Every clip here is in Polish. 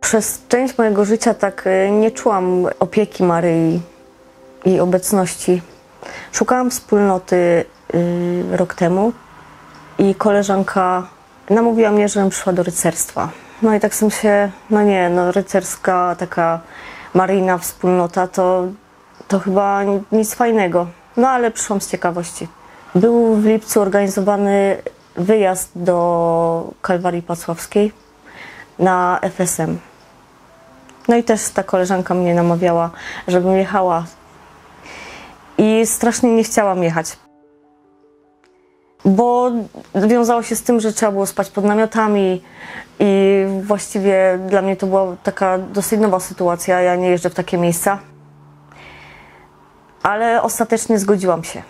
Przez część mojego życia tak y, nie czułam opieki Maryi, jej obecności. Szukałam wspólnoty y, rok temu i koleżanka namówiła mnie, żebym przyszła do rycerstwa. No i tak sam się, no nie, no rycerska taka maryjna wspólnota to, to chyba nic fajnego. No ale przyszłam z ciekawości. Był w lipcu organizowany wyjazd do Kalwarii Pacławskiej na FSM. No i też ta koleżanka mnie namawiała, żebym jechała. I strasznie nie chciałam jechać. Bo wiązało się z tym, że trzeba było spać pod namiotami i właściwie dla mnie to była taka dosyć nowa sytuacja. Ja nie jeżdżę w takie miejsca. Ale ostatecznie zgodziłam się.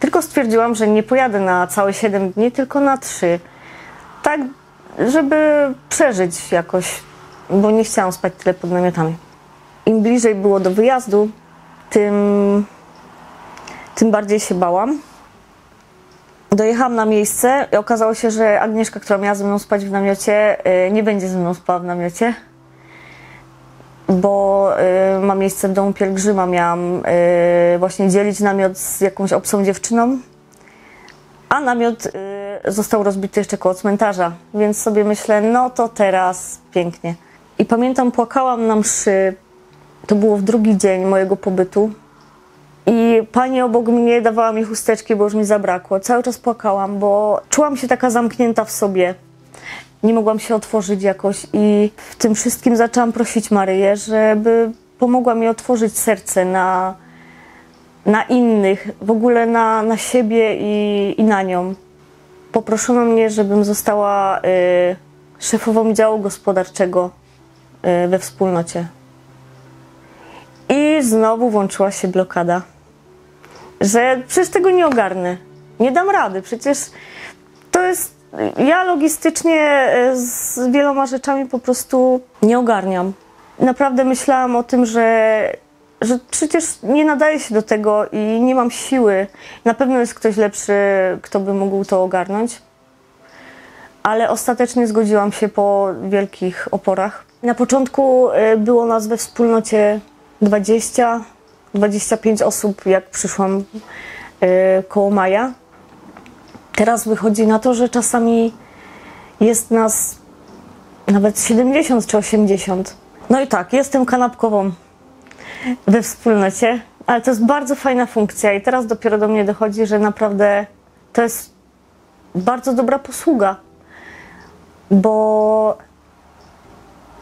Tylko stwierdziłam, że nie pojadę na całe 7 dni, tylko na 3. Tak, żeby przeżyć jakoś, bo nie chciałam spać tyle pod namiotami. Im bliżej było do wyjazdu, tym, tym bardziej się bałam. Dojechałam na miejsce i okazało się, że Agnieszka, która miała ze mną spać w namiocie, y, nie będzie ze mną spała w namiocie, bo y, ma miejsce w domu pielgrzyma. Miałam y, właśnie dzielić namiot z jakąś obcą dziewczyną, a namiot został rozbity jeszcze koło cmentarza, więc sobie myślę, no to teraz pięknie. I pamiętam, płakałam na mszy, to było w drugi dzień mojego pobytu i pani obok mnie dawała mi chusteczki, bo już mi zabrakło. Cały czas płakałam, bo czułam się taka zamknięta w sobie. Nie mogłam się otworzyć jakoś i w tym wszystkim zaczęłam prosić Maryję, żeby pomogła mi otworzyć serce na, na innych, w ogóle na, na siebie i, i na nią. Poproszono mnie, żebym została y, szefową działu gospodarczego y, we wspólnocie. I znowu włączyła się blokada, że przecież tego nie ogarnę. Nie dam rady, przecież to jest. Ja logistycznie e, z wieloma rzeczami po prostu nie ogarniam. Naprawdę myślałam o tym, że, że przecież nie nadaję się do tego i nie mam siły. Na pewno jest ktoś lepszy, kto by mógł to ogarnąć. Ale ostatecznie zgodziłam się po wielkich oporach. Na początku e, było nas we wspólnocie 20, 25 osób, jak przyszłam y, koło maja. Teraz wychodzi na to, że czasami jest nas nawet 70 czy 80. No i tak, jestem kanapkową we wspólnocie, ale to jest bardzo fajna funkcja i teraz dopiero do mnie dochodzi, że naprawdę to jest bardzo dobra posługa, bo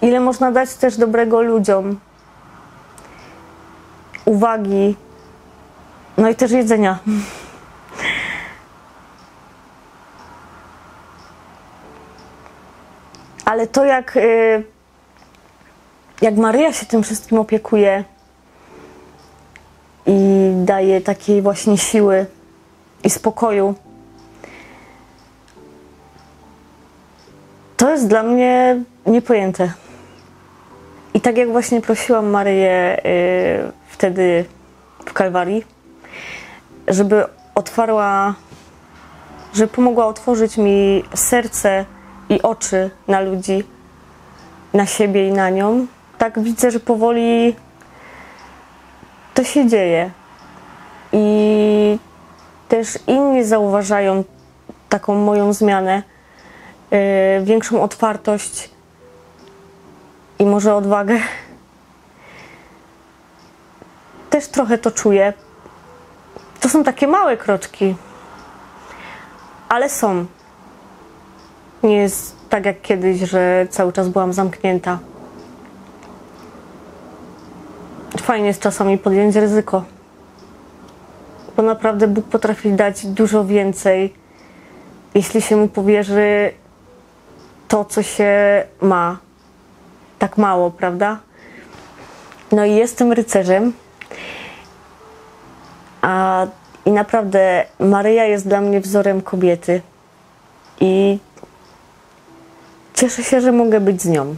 ile można dać też dobrego ludziom, uwagi, no i też jedzenia. Ale to jak, y, jak Maryja się tym wszystkim opiekuje daje takiej właśnie siły i spokoju, to jest dla mnie niepojęte. I tak jak właśnie prosiłam Maryję y, wtedy w Kalwarii, żeby otwarła, żeby pomogła otworzyć mi serce i oczy na ludzi, na siebie i na nią. Tak widzę, że powoli to się dzieje. Też inni zauważają taką moją zmianę, yy, większą otwartość i może odwagę. Też trochę to czuję. To są takie małe kroczki, ale są. Nie jest tak jak kiedyś, że cały czas byłam zamknięta. Fajnie jest czasami podjąć ryzyko, bo naprawdę Bóg potrafi dać dużo więcej, jeśli się mu powierzy to, co się ma. Tak mało, prawda? No i jestem rycerzem. A, I naprawdę Maryja jest dla mnie wzorem kobiety. I cieszę się, że mogę być z nią.